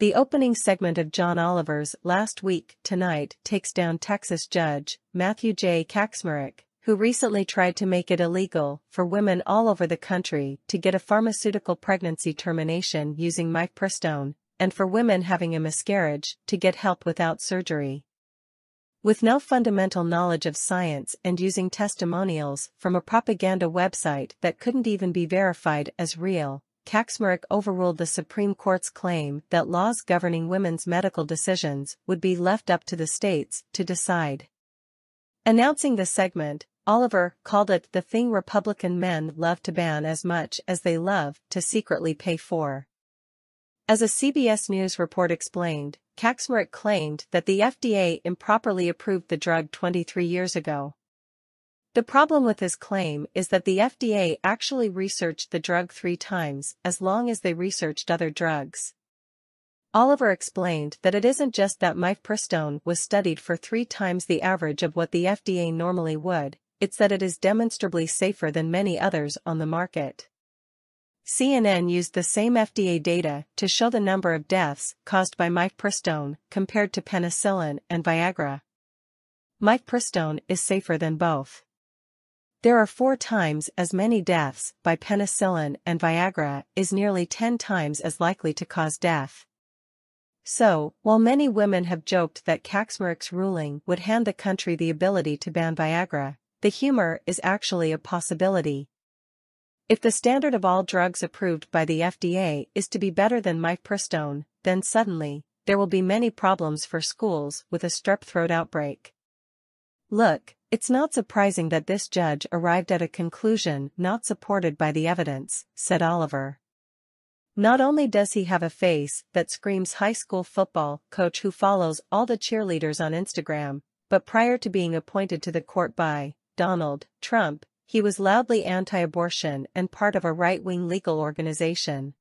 The opening segment of John Oliver's Last Week, Tonight takes down Texas judge Matthew J. Kacsmaryk, who recently tried to make it illegal for women all over the country to get a pharmaceutical pregnancy termination using mifepristone, and for women having a miscarriage to get help without surgery. With no fundamental knowledge of science and using testimonials from a propaganda website that couldn't even be verified as real, Kacsmaryk overruled the Supreme Court's claim that laws governing women's medical decisions would be left up to the states to decide. Announcing the segment, Oliver called it the thing Republican men love to ban as much as they love to secretly pay for. As a CBS News report explained, Kacsmaryk claimed that the FDA improperly approved the drug 23 years ago. The problem with his claim is that the FDA actually researched the drug three times as long as they researched other drugs. Oliver explained that it isn't just that mifepristone was studied for three times the average of what the FDA normally would, it's that it is demonstrably safer than many others on the market. CNN used the same FDA data to show the number of deaths caused by mifepristone compared to penicillin and Viagra. Mifepristone is safer than both. There are four times as many deaths by penicillin and Viagra is nearly 10 times as likely to cause death. So, while many women have joked that Kacsmaryk's ruling would hand the country the ability to ban Viagra, the humor is actually a possibility. If the standard of all drugs approved by the FDA is to be better than mifepristone, then suddenly, there will be many problems for schools with a strep throat outbreak. Look, it's not surprising that this judge arrived at a conclusion not supported by the evidence, said Oliver. Not only does he have a face that screams high school football coach who follows all the cheerleaders on Instagram, but prior to being appointed to the court by Donald Trump, he was loudly anti-abortion and part of a right-wing legal organization.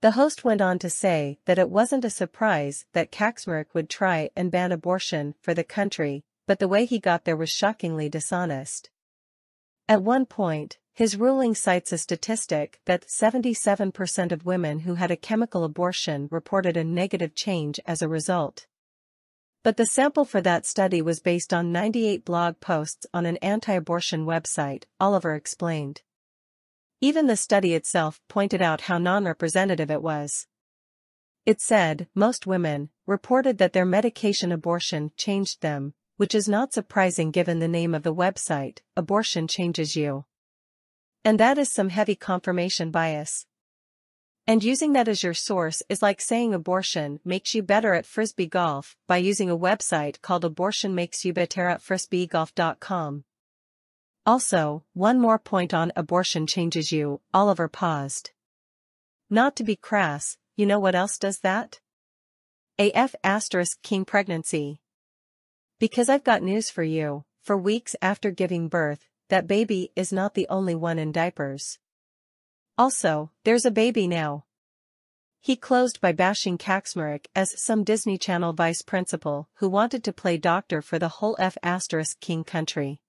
The host went on to say that it wasn't a surprise that Kacsmaryk would try and ban abortion for the country but the way he got there was shockingly dishonest. At one point, his ruling cites a statistic that 77% of women who had a chemical abortion reported a negative change as a result. But the sample for that study was based on 98 blog posts on an anti-abortion website, Oliver explained. Even the study itself pointed out how non-representative it was. It said, most women, reported that their medication abortion changed them, which is not surprising given the name of the website, Abortion Changes You. And that is some heavy confirmation bias. And using that as your source is like saying abortion makes you better at frisbee golf by using a website called Abortion Makes You Better at frisbeegolf.com. Also, one more point on abortion changes you, Oliver paused. Not to be crass, you know what else does that? AF asterisk king pregnancy. Because I've got news for you, for weeks after giving birth, that baby is not the only one in diapers. Also, there's a baby now. He closed by bashing Kacsmaryk as some Disney Channel vice principal who wanted to play doctor for the whole F king country.